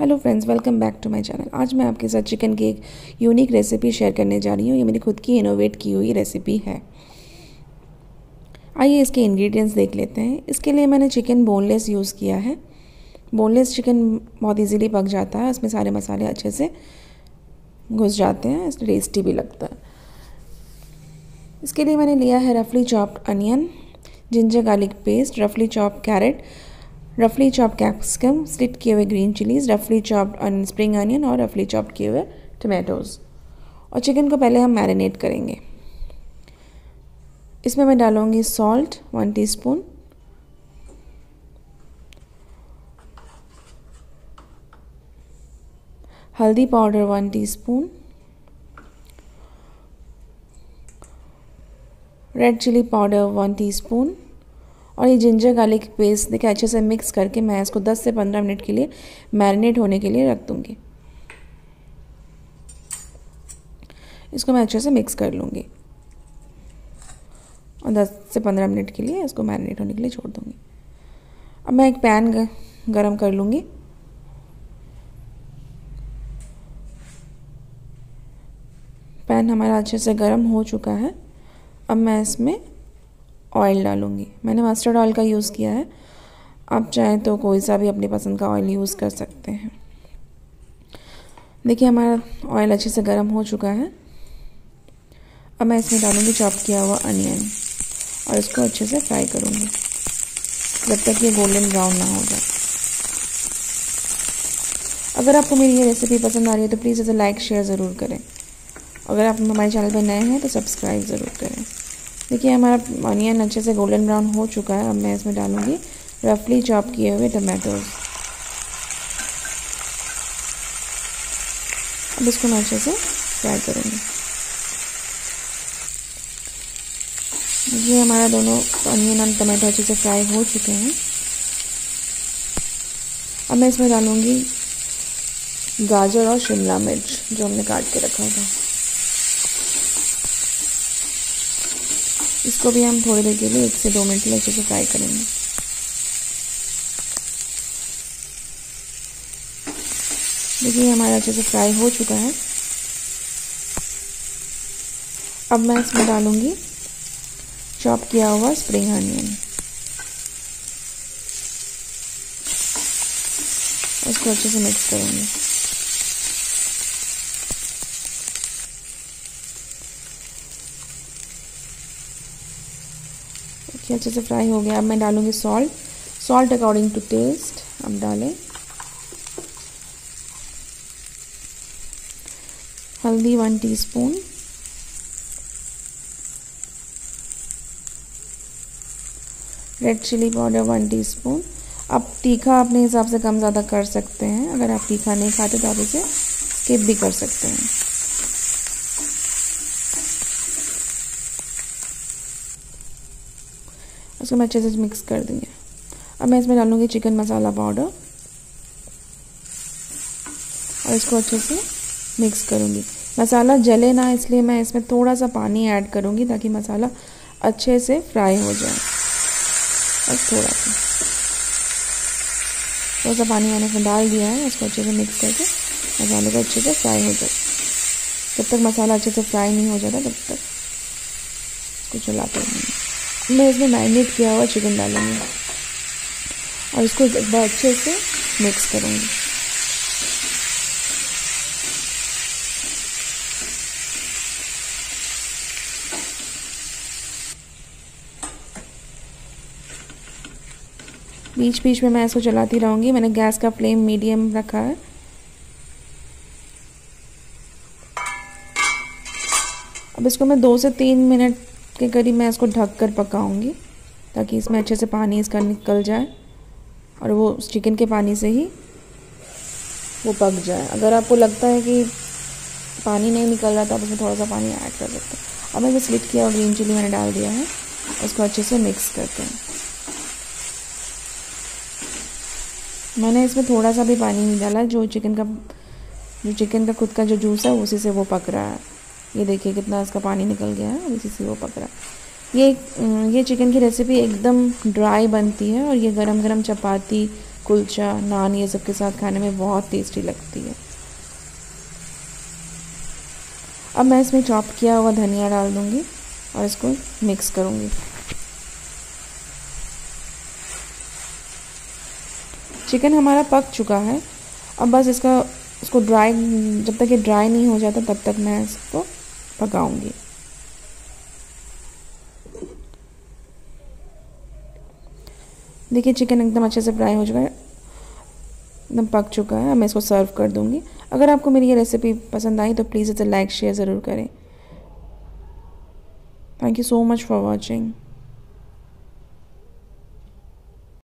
Hello friends welcome back to my channel आज मैं आपके साथ चिकन की एक यूनिक रेसिपी शेयर करने जा रही हूँ। ये मेरी खुद की इनोवेट की हुई रेसिपी है। आइए इसके इंग्रेडिएंट्स देख लेते हैं। इसके लिए मैंने चिकन बोनलेस यूज़ किया है। बोनलेस चिकन बहुत इजीली पक जाता है। उसमें सारे मसाले अच्छे से घुस जाते हैं। इसलिए टेस्टी भी लगता है। इसके लिए मैंने लिया है रफली chopped onion ginger garlic paste रफली चॉप्ड कैरेट रफली चॉप्ड कैप्सिकम स्लिट किए हुए ग्रीन चिलीज़ रफली चॉप्ड स्प्रिंग अनियन और रफली चॉप्ड किए हुए टमाटोज़ और चिकन को पहले हम मैरिनेट करेंगे। इसमें मैं डालूँगी सॉल्ट वन टीस्पून हल्दी powder one teaspoon red chilli powder one teaspoon और ये जिंजर गार्लिक पेस्ट देखिए अच्छे से मिक्स करके मैं इसको 10 से 15 मिनट के लिए मैरिनेट होने के लिए रख दूँगी। इसको मैं अच्छे से मिक्स कर लूँगी। और 10 से 15 मिनट के लिए इसको मैरिनेट होने के लिए छोड़ दूँगी। अब मैं एक पैन गरम कर लूँगी। पैन हमारा अच्छे से गर्म हो चुका है। अब मैं इसमें ऑयल डालूँगी। मैंने मस्टर्ड ऑयल का यूज़ किया है। आप चाहें तो कोई सा भी अपनी पसंद का ऑयल यूज़ कर सकते हैं। देखिए, हमारा ऑयल अच्छे से गर्म हो चुका है। अब मैं इसमें डालूँगी चॉप किया हुआ अनियन और इसको अच्छे से फ्राई करूँगी। जब तक ये गोल्डन ब्राउन ना हो जाए। अगर आपको मेरी ये रेसिपी पसंद आ रही है तो प्लीज़ इसे लाइक शेयर ज़रूर करें। अगर आप हमारे चैनल पर नए हैं तो सब्सक्राइब ज़रूर करें। देखिए, हमारा ऑनियन अच्छे से गोल्डन ब्राउन हो चुका है। अब मैं इसमें डालूँगी रफली चॉप किए हुए टमाटोज़ अब इसको मैं अच्छे से फ्राई करूँगी। ये हमारा दोनों ऑनियन और टमाटो अच्छे से फ्राई हो चुके हैं। अब मैं इसमें डालूँगी गाजर और शिमला मिर्च, जो हमने काट के रखा था। इसको भी हम थोड़ी देर के लिए एक से दो मिनट अच्छे से फ्राई करेंगे। देखिए हमारा अच्छे से फ्राई हो चुका है। अब मैं इसमें डालूँगी चॉप किया हुआ स्प्रिंग अनियन उसको अच्छे से मिक्स करूँगी। देखिए अच्छे से फ्राई हो गया। अब मैं डालूँगी salt salt according to taste अब डालें। हल्दी one teaspoon red chilli powder one teaspoon अब तीखा अपने हिसाब से कम ज़्यादा कर सकते हैं। अगर आप तीखा नहीं खाते तो आप इसे स्किप भी कर सकते हैं। उसको मैं अच्छे से मिक्स कर देंगे। अब मैं इसमें डालूँगी चिकन मसाला पाउडर और इसको अच्छे से मिक्स करूँगी। मसाला जले ना, इसलिए मैं इसमें थोड़ा सा पानी ऐड करूँगी ताकि मसाला अच्छे से फ्राई हो जाए। बस थोड़ा सा थोड़ा सा पानी मैंने डाल दिया है, उसको अच्छे से मिक्स करके मसाले को अच्छे से फ्राई हो जाए। जब तक मसाला अच्छे से फ्राई नहीं हो जाता, तब तक इसको चलाते रहेंगे मैं इसमें मैरिनेट किया हुआ चिकन डालूँगी। और इसको एक बार अच्छे से मिक्स करूँगी। बीच बीच में मैं इसको चलाती रहूँगी। मैंने गैस का फ्लेम मीडियम रखा है। अब इसको मैं दो से तीन मिनट के करीब मैं इसको ढक कर पकाऊँगी, ताकि इसमें अच्छे से पानी इसका निकल जाए और वो चिकन के पानी से ही वो पक जाए। अगर आपको लगता है कि पानी नहीं निकल रहा तो आप उसमें थोड़ा सा पानी ऐड कर सकते हैं। अब मैं स्लिट किया और ग्रीन चिली मैंने डाल दिया है। उसको अच्छे से मिक्स करते हैं। मैंने इसमें थोड़ा सा भी पानी नहीं डाला, जो चिकन का, जो चिकन का खुद का जो जूस है, उसी से वो पक रहा है। ये देखिए कितना इसका पानी निकल गया है, और इसी से वो पक रहा है। ये ये चिकन की रेसिपी एकदम ड्राई बनती है, और ये गरम गरम चपाती, कुलचा, नान ये सब के साथ खाने में बहुत टेस्टी लगती है। अब मैं इसमें चॉप किया हुआ धनिया डाल दूँगी, और इसको मिक्स करूँगी। चिकन हमारा पक चुका है, अब बस इसका, इसको ड्राई जब तक ये ड्राई नहीं हो जाता, तब तक मैं इसको पकाऊँगी। देखिए चिकन एकदम अच्छे से फ्राई हो चुका है। एकदम पक चुका है मैं इसको सर्व कर दूँगी। अगर आपको मेरी ये रेसिपी पसंद आई तो प्लीज़ इसे लाइक शेयर ज़रूर करें। Thank you so much for watching